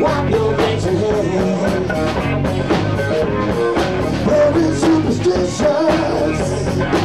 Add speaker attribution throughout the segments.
Speaker 1: Wipe your legs and superstitions.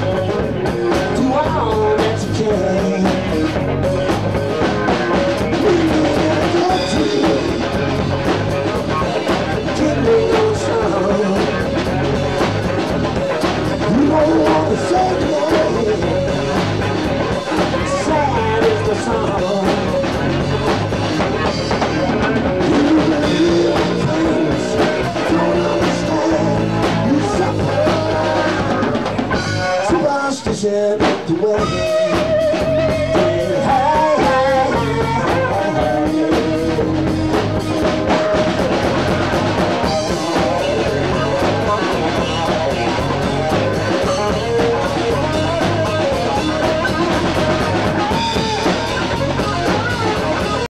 Speaker 1: heaven dwelling